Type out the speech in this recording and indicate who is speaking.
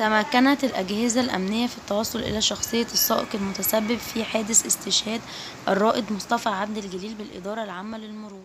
Speaker 1: تمكنت الأجهزة الأمنية في التوصل إلى شخصية السائق المتسبب في حادث استشهاد الرائد مصطفى عبد الجليل بالإدارة العامة للمرور.